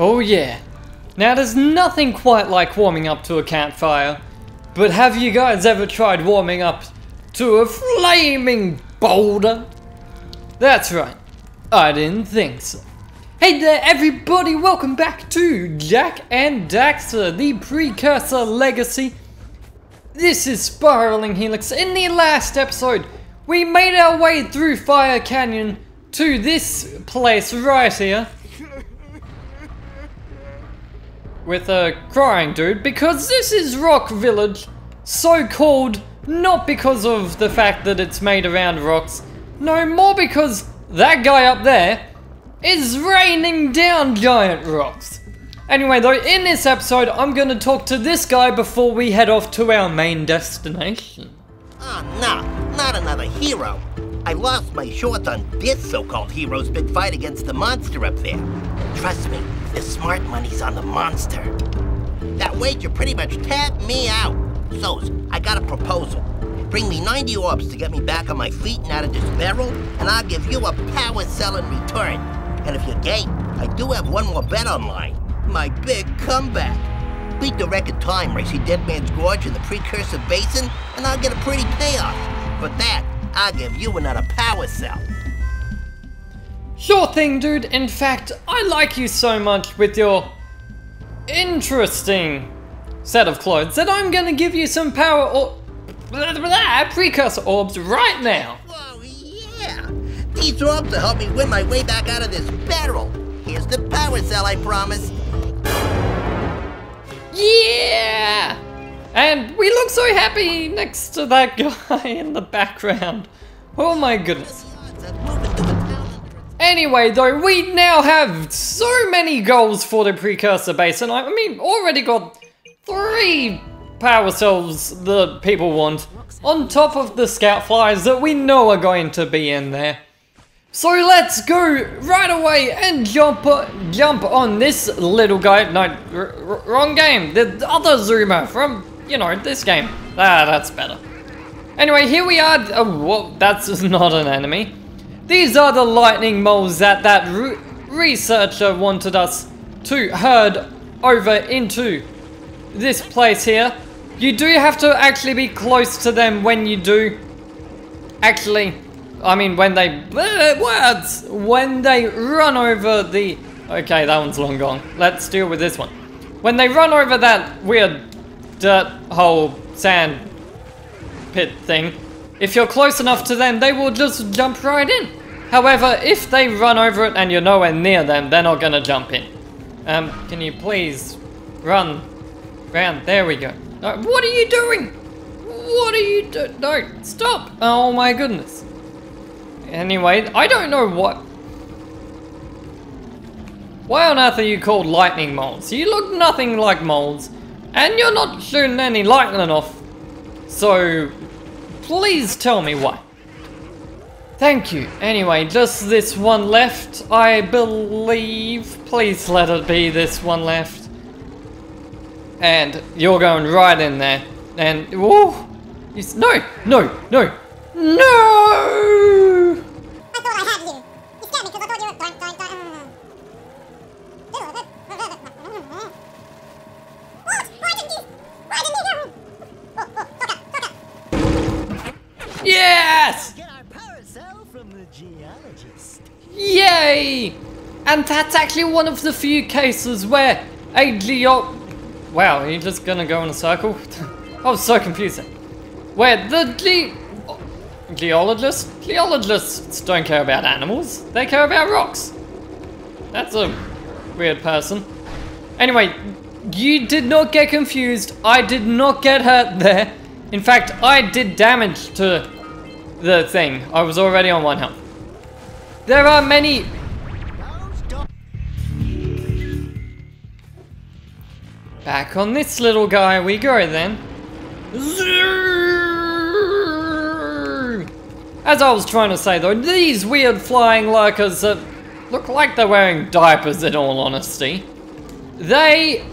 Oh yeah. Now there's nothing quite like warming up to a campfire. But have you guys ever tried warming up to a flaming boulder? That's right. I didn't think so. Hey there everybody, welcome back to Jak and Daxter, the Precursor Legacy. This is Spiraling Helix. In the last episode, we made our way through Fire Canyon to this place right here. With a crying dude, because this is Rock Village, so called not because of the fact that it's made around rocks, no, more because that guy up there is raining down giant rocks. Anyway though, in this episode, I'm gonna talk to this guy before we head off to our main destination. Ah, oh, no, not another hero. I lost my shorts on this so-called hero's big fight against the monster up there. Trust me, the smart money's on the monster. That wager pretty much tapped me out. So, I got a proposal. Bring me 90 orbs to get me back on my feet and out of this barrel, and I'll give you a power cell in return. And if you're game, I do have one more bet online. My big comeback. Beat the record time racing Dead Man's Gorge in the Precursor Basin, and I'll get a pretty payoff. For that, I'll give you another power cell. Sure thing, dude. In fact, I like you so much with your interesting set of clothes that I'm gonna give you some power or blah, blah, blah, precursor orbs right now. Whoa, yeah! These orbs will help me win my way back out of this barrel. Here's the power cell I promised. Yeah! And we look so happy next to that guy in the background. Oh my goodness. Anyway, though, we now have so many goals for the Precursor base, and I mean, already got three power cells that people want, on top of the scout flyers that we know are going to be in there. So let's go right away and jump jump on this little guy. No, wrong game. The other zoomer from, you know, this game. Ah, that's better. Anyway, here we are. Oh, that's not an enemy. These are the lightning moles that that re researcher wanted us to herd over into this place here. You do have to actually be close to them when you do. Actually, I mean when they words when they run over the. Okay, that one's long gone. Let's deal with this one. When they run over that weird dirt hole sand pit thing, if you're close enough to them, they will just jump right in. However, if they run over it and you're nowhere near them, they're not gonna jump in. Um, can you please run round? There we go. No, what are you doing? What are you doing? No, stop! Oh my goodness. Anyway, I don't know what... Why on earth are you called lightning moles? You look nothing like moles, and you're not shooting any lightning off. So, please tell me why. Thank you. Anyway, just this one left, I believe. Please let it be this one left. And you're going right in there. And, whoa! No, no, no, no! And that's actually one of the few cases where a geo... Wow, are you just gonna go in a circle? I was oh, so confusing. Where the ge... Geologists? Geologists don't care about animals. They care about rocks. That's a weird person. Anyway, you did not get confused. I did not get hurt there. In fact, I did damage to the thing. I was already on one health. There are many... Back on this little guy we go then. As I was trying to say though, these weird flying lurkers that look like they're wearing diapers in all honesty. They...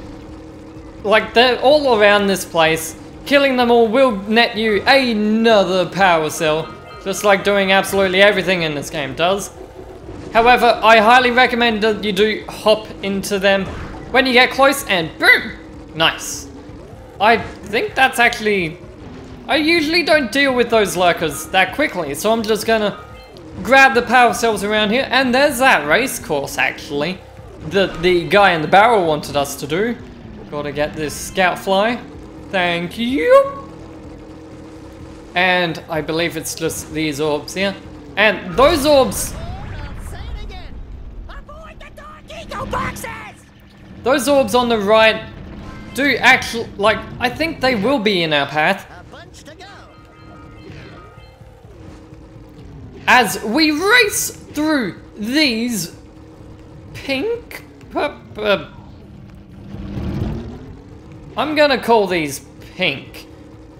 Like, they're all around this place. Killing them all will net you another power cell. Just like doing absolutely everything in this game does. However, I highly recommend that you do hop into them when you get close and boom! Nice. I think that's actually... I usually don't deal with those lurkers that quickly, so I'm just gonna grab the power cells around here, and there's that race course actually that the guy in the barrel wanted us to do. Gotta get this scout fly. Thank you. And I believe it's just these orbs here. And those orbs, I'll say it again. Avoid the dark eco boxes! those orbs on the right do actually, like, I think they will be in our path. As we race through these pink I'm gonna call these pink.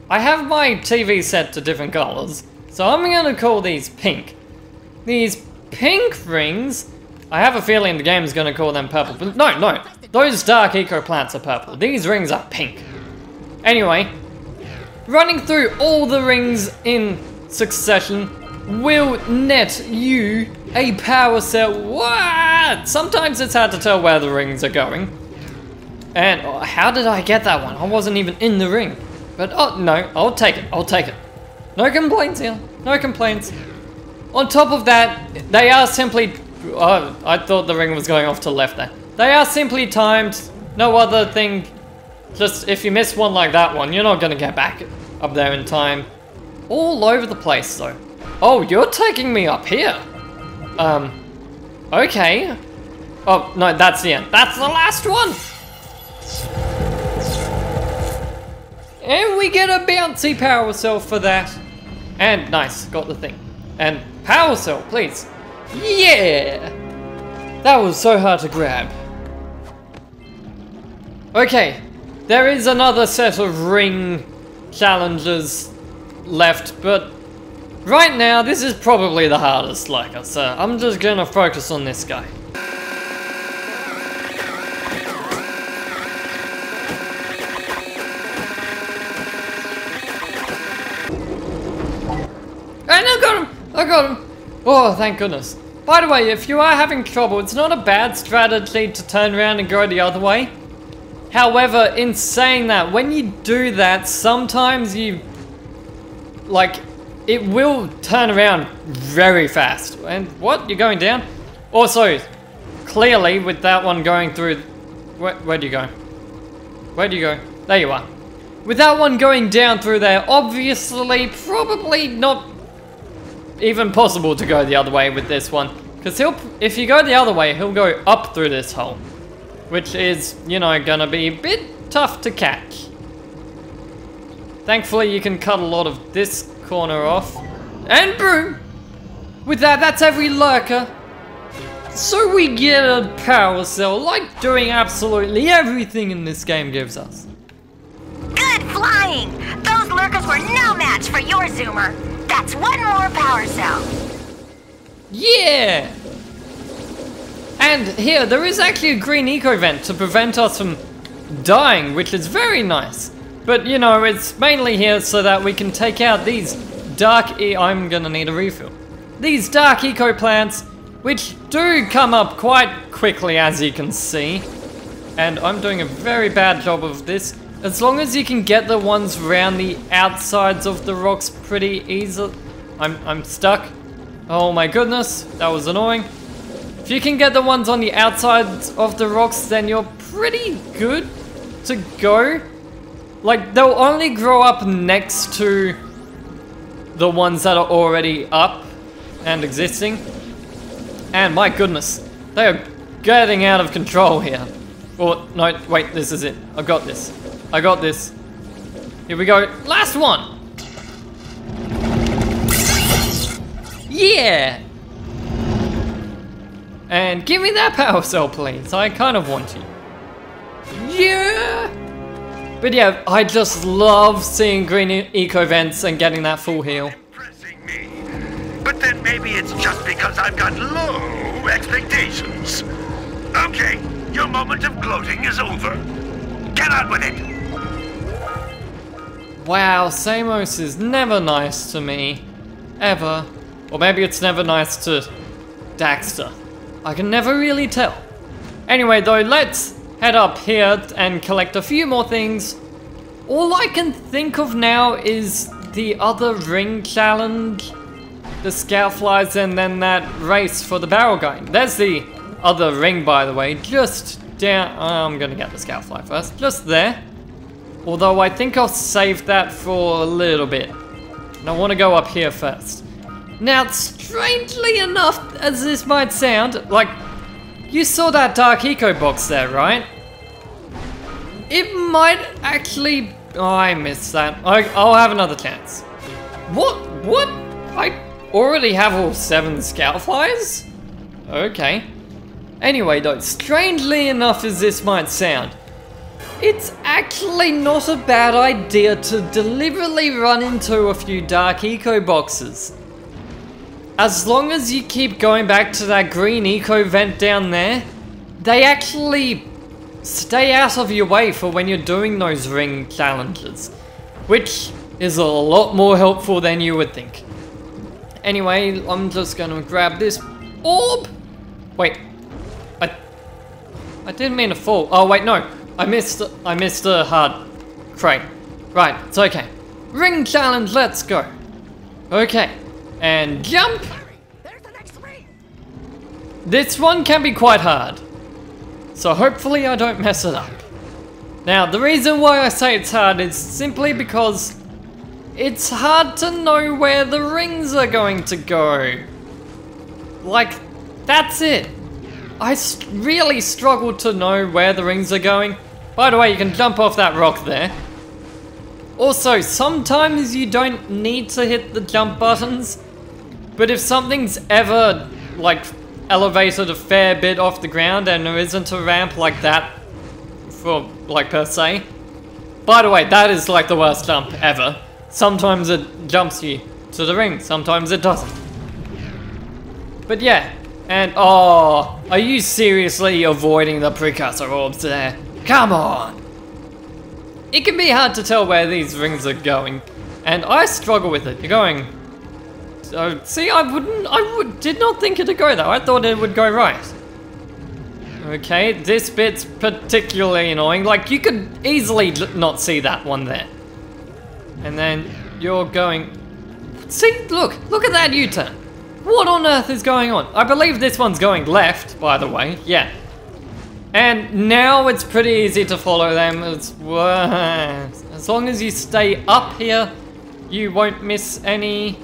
I have my TV set to different colors, so I'm gonna call these pink. These pink rings, I have a feeling the game's gonna call them purple, but no, no, those dark eco plants are purple. These rings are pink. Anyway, running through all the rings in succession will net you a power cell. What? Sometimes it's hard to tell where the rings are going. And oh, how did I get that one? I wasn't even in the ring. But oh no, I'll take it. I'll take it. No complaints here. No complaints. On top of that, they are simply. Oh, I thought the ring was going off to the left there. They are simply timed. No other thing. Just if you miss one like that one, you're not gonna get back up there in time. All over the place though. Oh, you're taking me up here. Um. Okay. Oh no, that's the end. That's the last one. And we get a bouncy power cell for that. And nice, got the thing. And power cell, please. Yeah! That was so hard to grab. Okay, there is another set of ring challenges left, but right now this is probably the hardest lurker, so I'm just gonna focus on this guy. And I got him! I got him! Oh, thank goodness. By the way, if you are having trouble, it's not a bad strategy to turn around and go the other way. However, in saying that, when you do that, sometimes you... Like, it will turn around very fast. And what? You're going down? Also, clearly, with that one going through... Where, where do you go? Where do you go? There you are. With that one going down through there, obviously, probably not even possible to go the other way with this one. Because he'll, if you go the other way, he'll go up through this hole. Which is, you know, gonna be a bit tough to catch. Thankfully, you can cut a lot of this corner off. And boom! With that, that's every lurker. So we get a power cell, like doing absolutely everything in this game gives us. Good flying! Those lurkers were no match for your Zoomer. That's one more power cell. Yeah! And here, there is actually a green eco vent to prevent us from dying, which is very nice. But you know, it's mainly here so that we can take out these dark e- I'm gonna need a refill. These dark eco plants, which do come up quite quickly as you can see. And I'm doing a very bad job of this. As long as you can get the ones around the outsides of the rocks pretty easily. I'm, I'm stuck. Oh my goodness, that was annoying. If you can get the ones on the outside of the rocks, then you're pretty good to go. Like, they'll only grow up next to the ones that are already up and existing. And my goodness, they are getting out of control here. Oh, no, wait, this is it. I got this. I got this. Here we go. Last one. Yeah. And give me that power cell, please. I kind of want you. Yeah. But yeah, I just love seeing green e- eco vents and getting that full heal. me. But then maybe it's just because I've got low expectations. Okay, your moment of gloating is over. Get on with it. Wow, Samos is never nice to me. Ever. Or maybe it's never nice to Daxter. I can never really tell. Anyway though, let's head up here and collect a few more things. All I can think of now is the other ring challenge, the scout flies, and then that race for the barrel guy. There's the other ring, by the way, just down. I'm gonna get the scout fly first, just there. Although I think I'll save that for a little bit. And I want to go up here first. Now, strangely enough, as this might sound, like, you saw that Dark Eco box there, right? It might actually... Oh, I missed that. I, I'll have another chance. What? What? I already have all seven scout flies? Okay. Anyway though, strangely enough as this might sound, it's actually not a bad idea to deliberately run into a few Dark Eco boxes. As long as you keep going back to that green eco vent down there, they actually stay out of your way for when you're doing those ring challenges, which is a lot more helpful than you would think. Anyway, I'm just gonna grab this orb. Wait, I, I didn't mean to fall. Oh wait, no, I missed, I missed a hard crate. Right, it's okay. Ring challenge, let's go. Okay, and jump. There's the next ring. This one can be quite hard. So hopefully I don't mess it up. Now, the reason why I say it's hard is simply because it's hard to know where the rings are going to go. Like, that's it. I really struggle to know where the rings are going. By the way, you can jump off that rock there. Also, sometimes you don't need to hit the jump buttons, but if something's ever, like, elevated a fair bit off the ground and there isn't a ramp like that, for, like, per se. By the way, that is, like, the worst jump ever. Sometimes it jumps you to the ring, sometimes it doesn't. But yeah, and oh, are you seriously avoiding the precursor orbs there? Come on! It can be hard to tell where these rings are going, and I struggle with it. You're going. So, see, I wouldn't. I would, did not think it'd go though. I thought it would go right. Okay, this bit's particularly annoying. Like, you could easily not see that one there. And then you're going. See, look, look at that U turn. What on earth is going on? I believe this one's going left, by the way. Yeah. And now it's pretty easy to follow them. It's, as long as you stay up here, you won't miss any.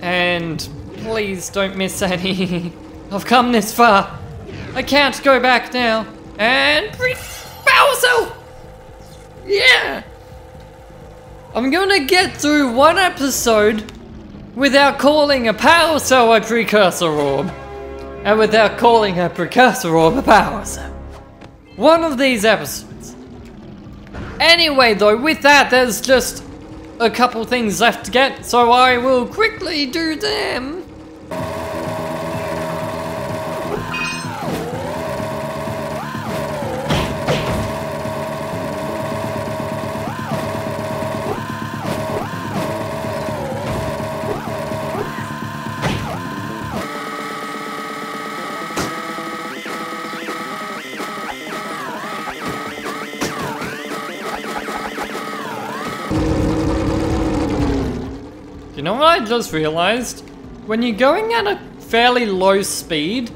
And please don't miss any. I've come this far. I can't go back now. And brief. Yeah. I'm gonna get through one episode without calling a power cell a precursor orb, and without calling a precursor orb a power cell. One of these episodes. Anyway, though, with that, there's just a couple things left to get, so I will quickly do them. Just realized? When you're going at a fairly low speed,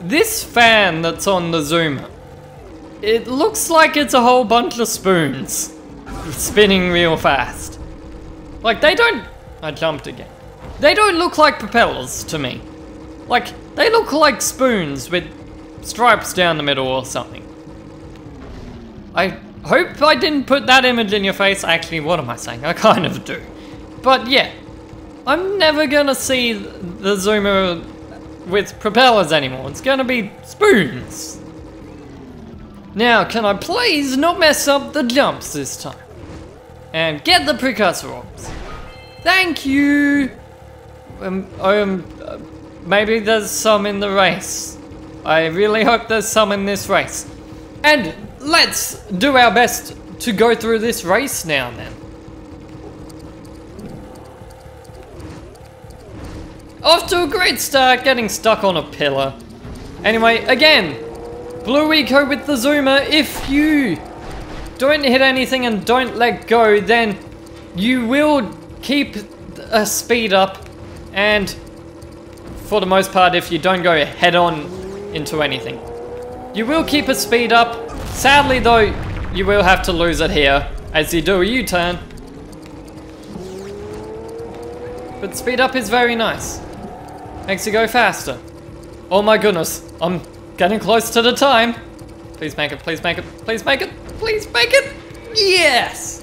this fan that's on the zoomer, it looks like it's a whole bunch of spoons spinning real fast. Like they don't, I jumped again. They don't look like propellers to me. Like they look like spoons with stripes down the middle or something. I hope I didn't put that image in your face. Actually, what am I saying? I kind of do. But yeah, I'm never gonna see the Zoomer with propellers anymore. It's gonna be spoons. Now, can I please not mess up the jumps this time? And get the precursor orbs. Thank you! Um, um, uh, maybe there's some in the race. I really hope there's some in this race. And let's do our best to go through this race now then. Off to a great start, getting stuck on a pillar. Anyway, again, Blue Eco with the zoomer. If you don't hit anything and don't let go, then you will keep a speed up and for the most part if you don't go head on into anything. You will keep a speed up. Sadly though, you will have to lose it here as you do a U-turn. But speed up is very nice. Makes you go faster. Oh my goodness, I'm getting close to the time. Please make it, please make it, please make it, please make it. Yes!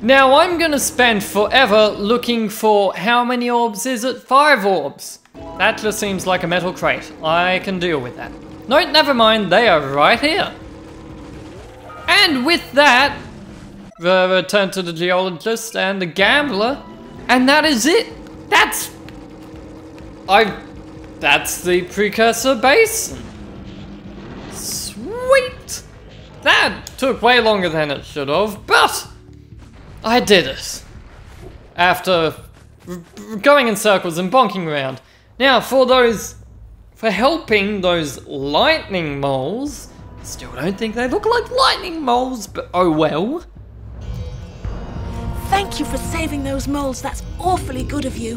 Now I'm gonna spend forever looking for how many orbs is it? Five orbs. That just seems like a metal crate. I can deal with that. No, never mind, they are right here. And with that, the return to the geologist and the gambler, and that is it. That's I that's the precursor basin. Sweet! That took way longer than it should have, but I did it. After going in circles and bonking around. Now, for those, for helping those lightning moles, still don't think they look like lightning moles, but oh well. Thank you for saving those moles. That's awfully good of you.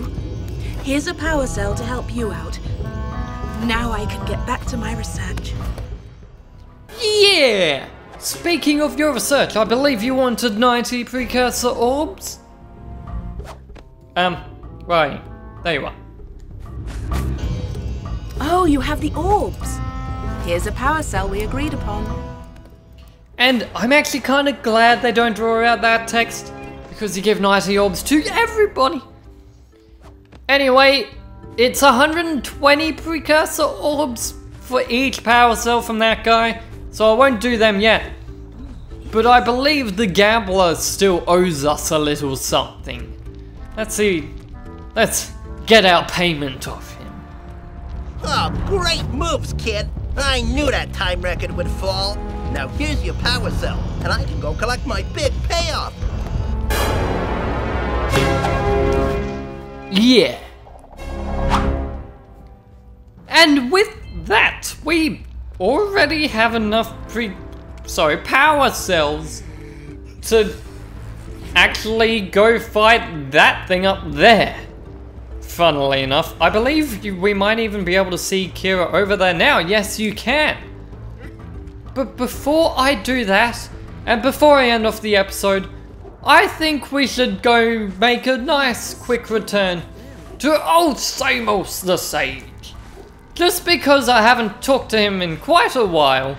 Here's a power cell to help you out. Now I can get back to my research. Yeah! Speaking of your research, I believe you wanted 90 precursor orbs? Um, right, there you are. Oh, you have the orbs. Here's a power cell we agreed upon. And I'm actually kind of glad they don't draw out that text because you give 90 orbs to everybody. Anyway, it's 120 precursor orbs for each power cell from that guy, so I won't do them yet. But I believe the gambler still owes us a little something. Let's see. Let's get our payment off him. Oh, great moves, kid. I knew that time record would fall. Now here's your power cell, and I can go collect my big payoff. Yeah. And with that, we already have enough pre sorry, power cells to actually go fight that thing up there. Funnily enough, I believe you, we might even be able to see Keira over there now. Yes, you can. But before I do that, and before I end off the episode, I think we should go make a nice quick return to old Samos the Sage. Just because I haven't talked to him in quite a while.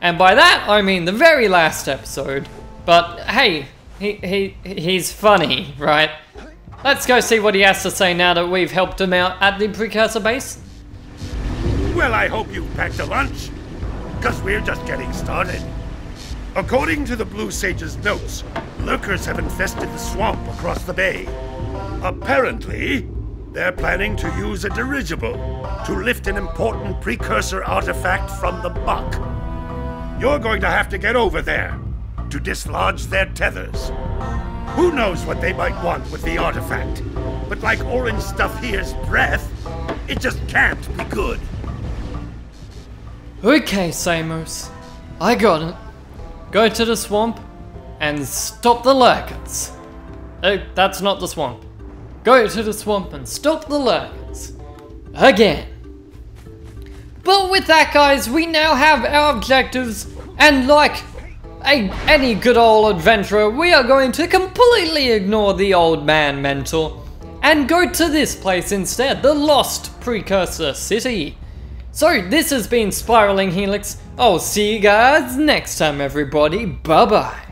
And by that, I mean the very last episode. But hey, he, he, he's funny, right? Let's go see what he has to say now that we've helped him out at the precursor base. Well, I hope you packed a lunch, because we're just getting started. According to the Blue Sage's notes, lurkers have infested the swamp across the bay. Apparently, they're planning to use a dirigible to lift an important precursor artifact from the buck. You're going to have to get over there to dislodge their tethers. Who knows what they might want with the artifact? But like orange stuff here's breath, it just can't be good. Okay, Samos. I got it. Go to the swamp and stop the lurkers. Oh, that's not the swamp. Go to the swamp and stop the lurkers. Again. But with that, guys, we now have our objectives, and like a, any good old adventurer, we are going to completely ignore the old man mentor and go to this place instead, the Lost Precursor City. So, this has been Spiraling Helix. I'll see you guys next time, everybody. Bye bye.